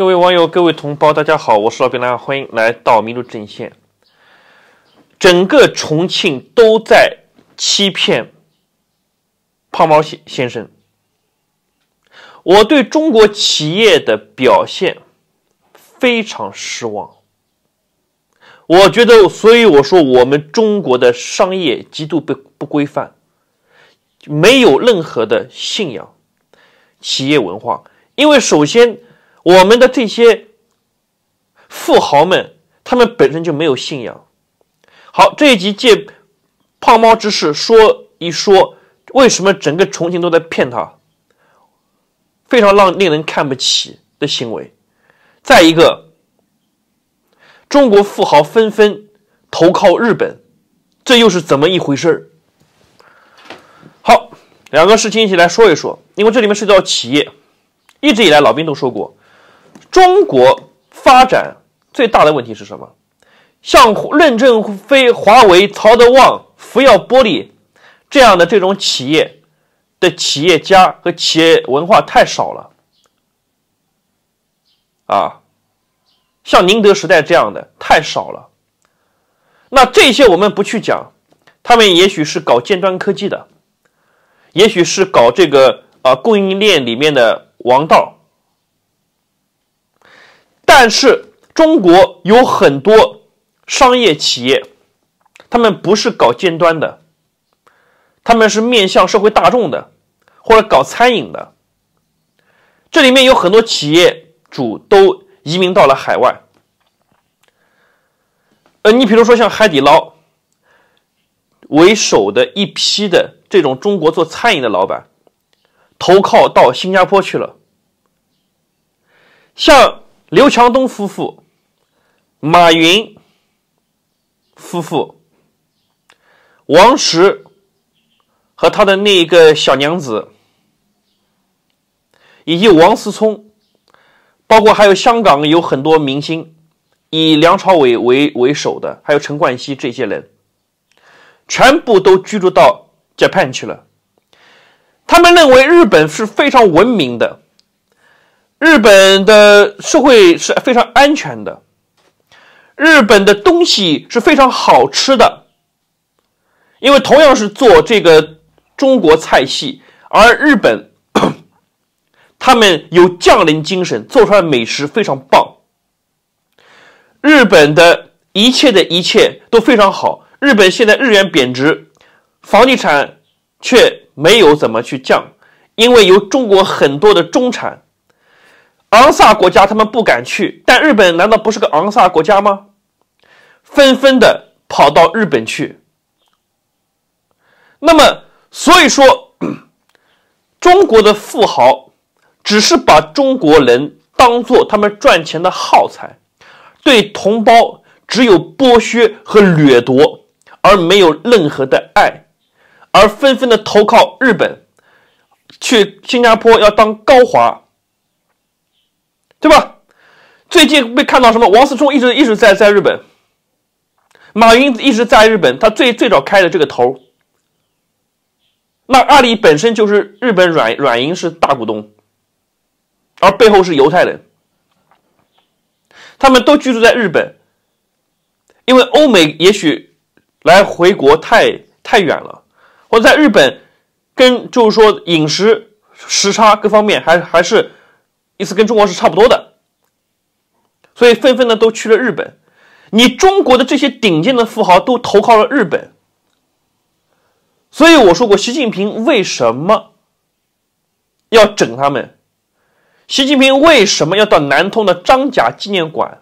各位网友、各位同胞，大家好，我是老兵蓝，欢迎来到民主阵线。整个重庆都在欺骗胖猫先先生。我对中国企业的表现非常失望。我觉得，所以我说，我们中国的商业极度不不规范，没有任何的信仰、企业文化。因为首先，我们的这些富豪们，他们本身就没有信仰。好，这一集借胖猫之事说一说，为什么整个重庆都在骗他，非常让令人看不起的行为。再一个。中国富豪纷纷投靠日本，这又是怎么一回事儿？好，两个事情一起来说一说，因为这里面涉及到企业。一直以来，老兵都说过，中国发展最大的问题是什么？像任正非、华为、曹德旺、福耀玻璃这样的这种企业的企业家和企业文化太少了，啊。像宁德时代这样的太少了，那这些我们不去讲，他们也许是搞尖端科技的，也许是搞这个啊供应链里面的王道，但是中国有很多商业企业，他们不是搞尖端的，他们是面向社会大众的，或者搞餐饮的，这里面有很多企业主都。移民到了海外，呃，你比如说像海底捞为首的一批的这种中国做餐饮的老板，投靠到新加坡去了。像刘强东夫妇、马云夫妇、王石和他的那一个小娘子，以及王思聪。包括还有香港有很多明星，以梁朝伟为为首的，还有陈冠希这些人，全部都居住到 Japan 去了。他们认为日本是非常文明的，日本的社会是非常安全的，日本的东西是非常好吃的。因为同样是做这个中国菜系，而日本。他们有匠人精神，做出来美食非常棒。日本的一切的一切都非常好。日本现在日元贬值，房地产却没有怎么去降，因为有中国很多的中产。昂萨国家他们不敢去，但日本难道不是个昂萨国家吗？纷纷的跑到日本去。那么，所以说，中国的富豪。只是把中国人当做他们赚钱的耗材，对同胞只有剥削和掠夺，而没有任何的爱，而纷纷的投靠日本，去新加坡要当高华，对吧？最近被看到什么？王思聪一直一直在在日本，马云一直在日本，他最最早开的这个头，那阿里本身就是日本软软银是大股东。而背后是犹太人，他们都居住在日本，因为欧美也许来回国太太远了，或者在日本跟就是说饮食时差各方面还还是意思跟中国是差不多的，所以纷纷的都去了日本。你中国的这些顶尖的富豪都投靠了日本，所以我说过，习近平为什么要整他们？习近平为什么要到南通的张甲纪念馆，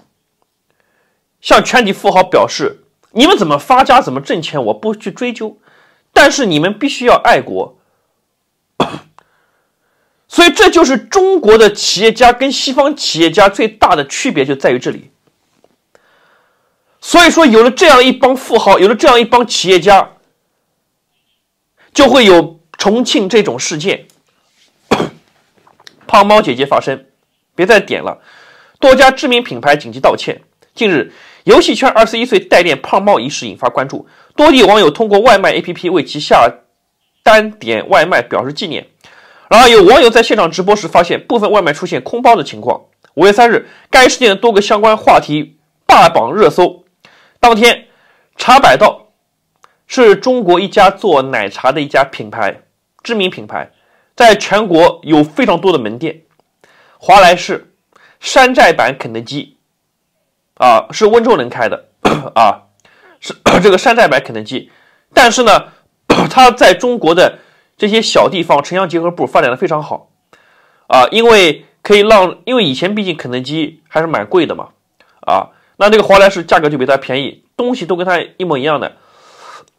向全体富豪表示：你们怎么发家、怎么挣钱，我不去追究，但是你们必须要爱国。所以，这就是中国的企业家跟西方企业家最大的区别，就在于这里。所以说，有了这样一帮富豪，有了这样一帮企业家，就会有重庆这种事件。胖猫姐姐发声，别再点了。多家知名品牌紧急道歉。近日，游戏圈二十一岁代练胖猫一事引发关注，多地网友通过外卖 APP 为其下单点外卖表示纪念。然而，有网友在现场直播时发现，部分外卖出现空包的情况。五月三日，该事件的多个相关话题霸榜热搜。当天，茶百道是中国一家做奶茶的一家品牌，知名品牌，在全国有非常多的门店。华莱士、山寨版肯德基，啊，是温州人开的，啊，是 这个山寨版肯德基。但是呢，它在中国的这些小地方城乡结合部发展的非常好，啊，因为可以让，因为以前毕竟肯德基还是蛮贵的嘛，啊，那这个华莱士价格就比它便宜，东西都跟它一模一样的，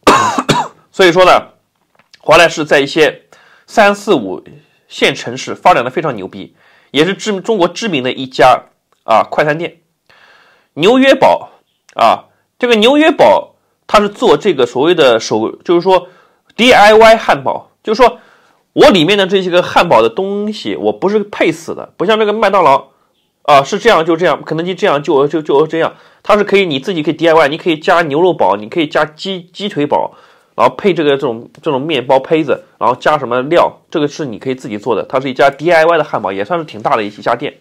所以说呢，华莱士在一些三四五线城市发展的非常牛逼。也是知中国知名的一家啊快餐店，牛约堡啊，这个牛约堡它是做这个所谓的手，就是说 DIY 汉堡，就是说我里面的这些个汉堡的东西我不是配死的，不像这个麦当劳啊是这样就这样，肯德基这样就就就这样，它是可以你自己可以 DIY，你可以加牛肉堡，你可以加鸡鸡腿堡。然后配这个这种这种面包胚子，然后加什么料，这个是你可以自己做的。它是一家 DIY 的汉堡，也算是挺大的一家店。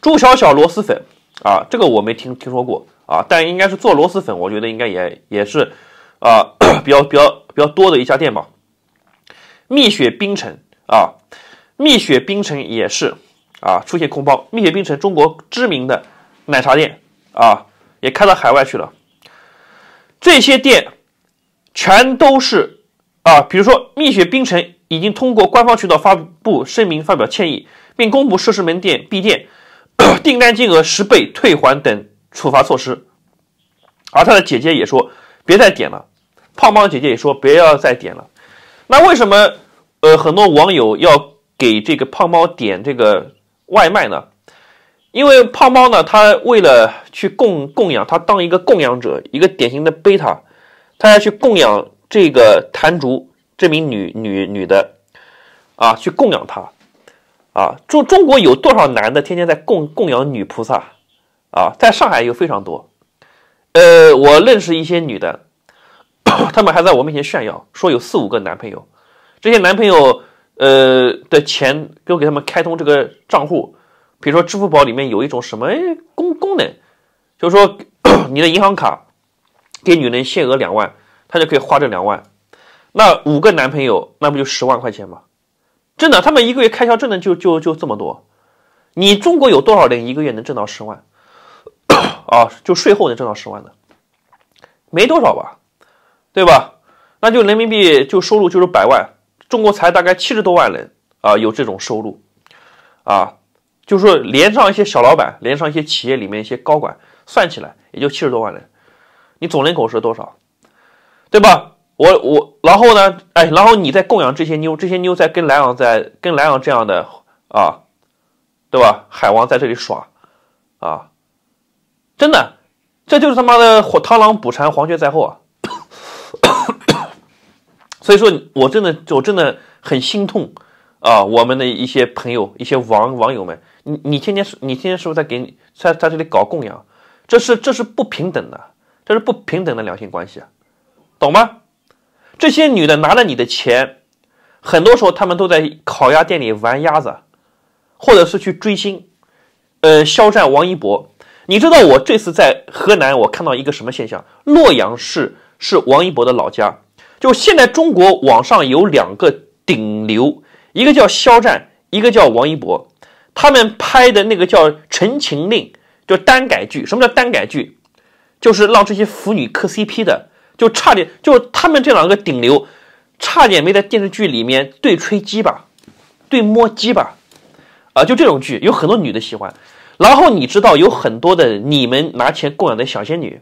朱小小螺蛳粉啊，这个我没听听说过啊，但应该是做螺蛳粉，我觉得应该也也是啊 比较比较比较多的一家店吧。蜜雪冰城啊，蜜雪冰城也是啊出现空包。蜜雪冰城中国知名的奶茶店啊，也开到海外去了。这些店。全都是啊，比如说蜜雪冰城已经通过官方渠道发布声明，发表歉意，并公布涉事门店闭店、订单金额十倍退还等处罚措施。而他的姐姐也说别再点了，胖胖姐姐也说别要再点了。那为什么呃很多网友要给这个胖猫点这个外卖呢？因为胖猫呢，他为了去供供养他当一个供养者，一个典型的贝塔。他要去供养这个谭竹这名女女女的，啊，去供养她，啊，中中国有多少男的天天在供供养女菩萨，啊，在上海有非常多，呃，我认识一些女的，他们还在我面前炫耀，说有四五个男朋友，这些男朋友，呃的钱都给他们开通这个账户，比如说支付宝里面有一种什么功功能，就是说 你的银行卡。给女人限额两万，他就可以花这两万。那五个男朋友，那不就十万块钱吗？真的，他们一个月开销真的就就就这么多。你中国有多少人一个月能挣到十万？啊，就税后能挣到十万的，没多少吧，对吧？那就人民币就收入就是百万。中国才大概七十多万人啊，有这种收入啊，就是说连上一些小老板，连上一些企业里面一些高管，算起来也就七十多万人。你总人口是多少，对吧？我我，然后呢？哎，然后你再供养这些妞，这些妞再跟莱昂在跟莱昂这样的啊，对吧？海王在这里耍啊，真的，这就是他妈的螳螂捕蝉，黄雀在后啊！所以说，我真的我真的很心痛啊！我们的一些朋友、一些网网友们，你你天天是，你天天是不是在给你在在这里搞供养？这是这是不平等的。这是不平等的两性关系啊，懂吗？这些女的拿了你的钱，很多时候她们都在烤鸭店里玩鸭子，或者是去追星，呃，肖战、王一博。你知道我这次在河南，我看到一个什么现象？洛阳市是王一博的老家，就现在中国网上有两个顶流，一个叫肖战，一个叫王一博，他们拍的那个叫《陈情令》，就单改剧。什么叫单改剧？就是让这些腐女磕 CP 的，就差点，就他们这两个顶流，差点没在电视剧里面对吹鸡吧，对摸鸡吧，啊，就这种剧有很多女的喜欢。然后你知道有很多的你们拿钱供养的小仙女，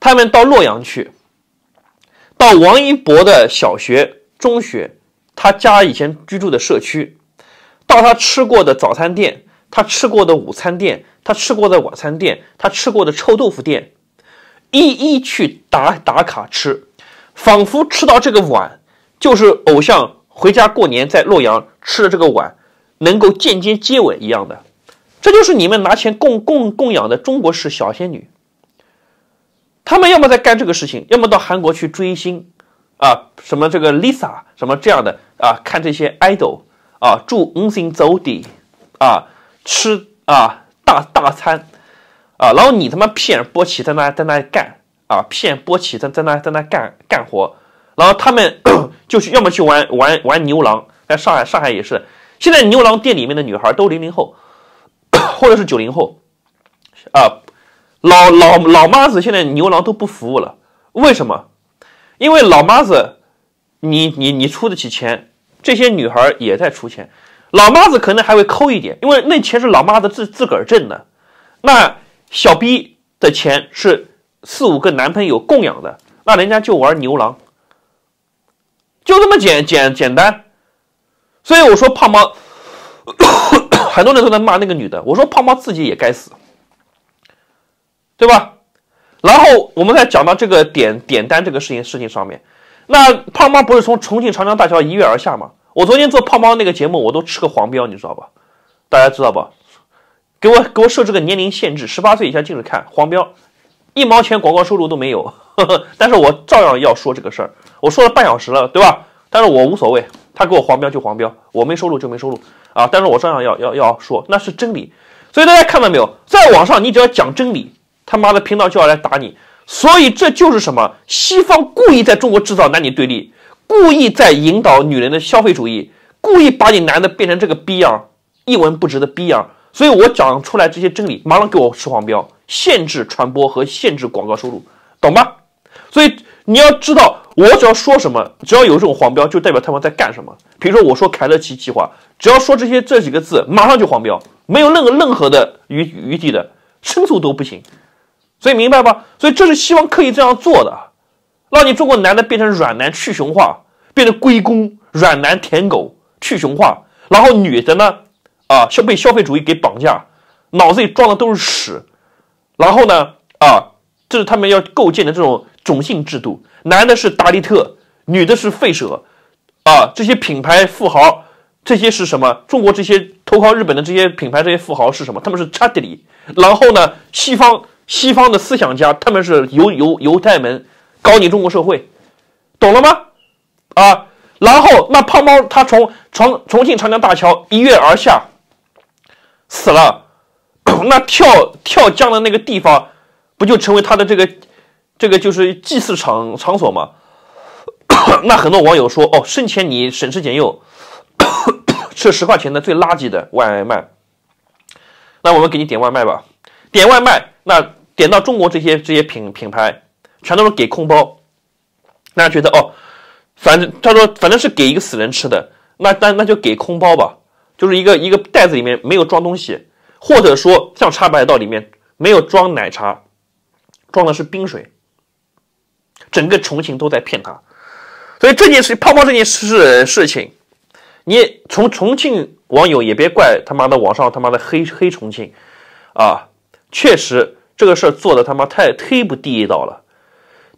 他们到洛阳去，到王一博的小学、中学，他家以前居住的社区，到他吃过的早餐店，他吃过的午餐店。他吃过的晚餐店，他吃过的臭豆腐店，一一去打打卡吃，仿佛吃到这个碗就是偶像回家过年在洛阳吃的这个碗能够间接接吻一样的。这就是你们拿钱供供供养的中国式小仙女。他们要么在干这个事情，要么到韩国去追星啊，什么这个 Lisa 什么这样的啊，看这些 idol 啊，住五星酒店啊，吃。啊大大餐啊，然后你他妈骗波奇在那在那干啊，骗波奇在在那在那干干活，然后他们 就去要么去玩玩玩牛郎，在上海上海也是，现在牛郎店里面的女孩都零零后 或者是九零后啊，老老老妈子现在牛郎都不服务了，为什么？因为老妈子，你你你出得起钱，这些女孩也在出钱。老妈子可能还会抠一点，因为那钱是老妈子自自个儿挣的。那小逼的钱是四五个男朋友供养的，那人家就玩牛郎，就这么简简简单。所以我说胖猫，很多人都在骂那个女的。我说胖猫自己也该死，对吧？然后我们再讲到这个点点单这个事情事情上面，那胖猫不是从重庆长江大桥一跃而下吗？我昨天做胖猫那个节目，我都吃个黄标，你知道吧？大家知道吧？给我给我设置个年龄限制，十八岁以下禁止看黄标，一毛钱广告收入都没有，呵呵，但是我照样要说这个事儿。我说了半小时了，对吧？但是我无所谓，他给我黄标就黄标，我没收入就没收入啊。但是我照样要要要说，那是真理。所以大家看到没有，在网上你只要讲真理，他妈的频道就要来打你。所以这就是什么？西方故意在中国制造男女对立。故意在引导女人的消费主义，故意把你男的变成这个逼样，一文不值的逼样。所以我讲出来这些真理，马上给我吃黄标，限制传播和限制广告收入，懂吧？所以你要知道，我只要说什么，只要有这种黄标，就代表他们在干什么。比如说我说凯乐奇计划，只要说这些这几个字，马上就黄标，没有任何任何的余余地的申诉都不行。所以明白吧？所以这是西方刻意这样做的。让你中国男的变成软男去雄化，变成龟公软男舔狗去雄化，然后女的呢，啊，消被消费主义给绑架，脑子里装的都是屎，然后呢，啊，这是他们要构建的这种种姓制度，男的是达利特，女的是费舍，啊，这些品牌富豪，这些是什么？中国这些投靠日本的这些品牌这些富豪是什么？他们是查德里，然后呢，西方西方的思想家，他们是犹犹犹太门。搞你中国社会，懂了吗？啊，然后那胖猫他从重重庆长江大桥一跃而下，死了，那跳跳江的那个地方，不就成为他的这个这个就是祭祀场场所吗？那很多网友说，哦，生前你省吃俭用吃十块钱的最垃圾的外卖，那我们给你点外卖吧，点外卖，那点到中国这些这些品品牌。全都是给空包，大家觉得哦，反正他说反正是给一个死人吃的，那那那就给空包吧，就是一个一个袋子里面没有装东西，或者说像茶百道里面没有装奶茶，装的是冰水，整个重庆都在骗他，所以这件事泡泡这件事事情，你从重庆网友也别怪他妈的网上他妈的黑黑重庆，啊，确实这个事儿做的他妈太忒不地道了。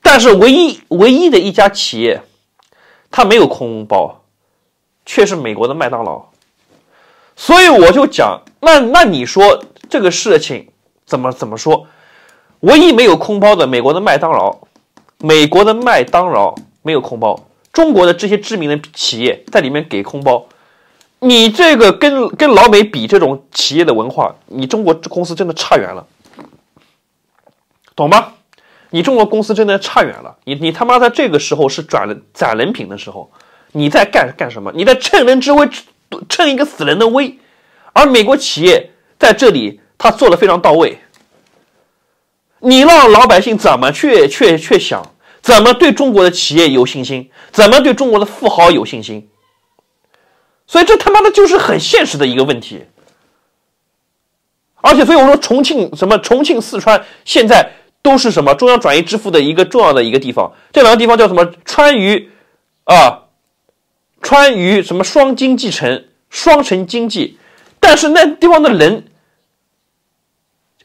但是唯一唯一的一家企业，它没有空包，却是美国的麦当劳。所以我就讲，那那你说这个事情怎么怎么说？唯一没有空包的美国的麦当劳，美国的麦当劳没有空包，中国的这些知名的企业在里面给空包。你这个跟跟老美比这种企业的文化，你中国公司真的差远了，懂吗？你中国公司真的差远了，你你他妈在这个时候是转了攒人品的时候，你在干干什么？你在趁人之危，趁一个死人的危，而美国企业在这里他做的非常到位，你让老百姓怎么去去去想，怎么对中国的企业有信心，怎么对中国的富豪有信心？所以这他妈的就是很现实的一个问题，而且所以我说重庆什么重庆四川现在。都是什么中央转移支付的一个重要的一个地方？这两个地方叫什么？川渝啊，川渝什么双经济城、双城经济？但是那地方的人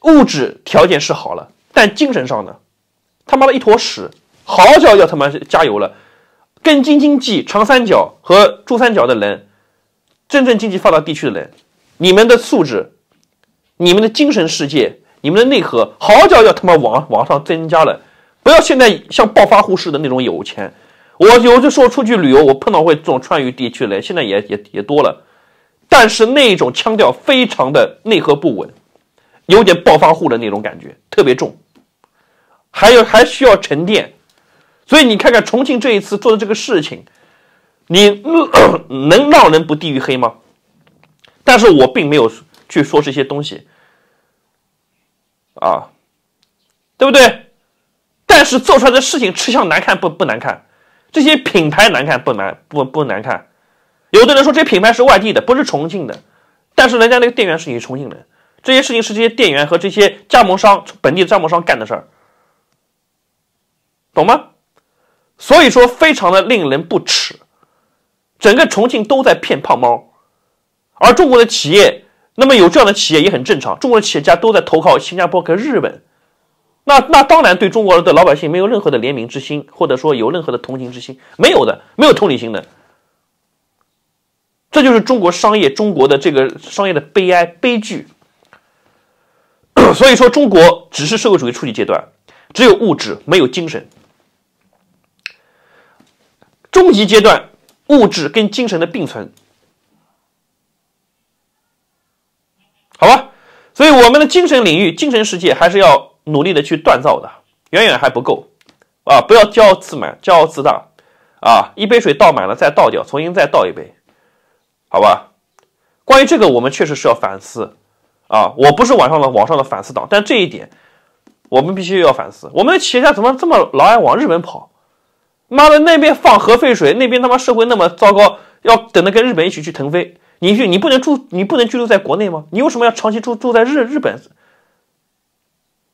物质条件是好了，但精神上呢，他妈的一坨屎，好叫要他妈加油了。跟京津冀、长三角和珠三角的人，真正经济发达地区的人，你们的素质，你们的精神世界。你们的内核好叫要他妈往往上增加了，不要现在像暴发户似的那种有钱。我有的时候出去旅游，我碰到会这种川渝地区的人，现在也也也多了。但是那种腔调非常的内核不稳，有点暴发户的那种感觉，特别重，还有还需要沉淀。所以你看看重庆这一次做的这个事情，你 能让人不地域黑吗？但是我并没有去说这些东西，啊，对不对？但是做出来的事情吃相难看不不难看，这些品牌难看不难不不难看。有的人说这品牌是外地的，不是重庆的，但是人家那个店员是你重庆人，这些事情是这些店员和这些加盟商本地加盟商干的事儿，懂吗？所以说非常的令人不齿，整个重庆都在骗胖猫，而中国的企业，那么有这样的企业也很正常，中国的企业家都在投靠新加坡和日本，那那当然对中国的老百姓没有任何的怜悯之心，或者说有任何的同情之心，没有的，没有同理心的，这就是中国商业，中国的这个商业的悲哀悲剧。所以说，中国只是社会主义初级阶段，只有物质，没有精神。中级阶段，物质跟精神的并存，好吧？所以我们的精神领域、精神世界还是要努力的去锻造的，远远还不够啊！不要骄傲自满、骄傲自大啊！一杯水倒满了再倒掉，重新再倒一杯，好吧？关于这个，我们确实是要反思啊！我不是网上的网上的反思党，但这一点我们必须要反思。我们的企业家怎么这么老爱往日本跑？妈的，那边放核废水，那边他妈社会那么糟糕，要等着跟日本一起去腾飞。你去，你不能住，你不能居住在国内吗？你为什么要长期住住在日日本？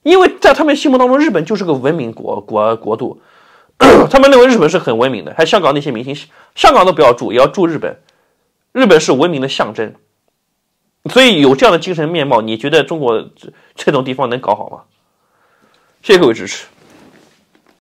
因为在他们心目当中，日本就是个文明国国国度，他们认为日本是很文明的。还香港那些明星，香港都不要住，也要住日本。日本是文明的象征，所以有这样的精神面貌，你觉得中国这种地方能搞好吗？谢谢各位支持。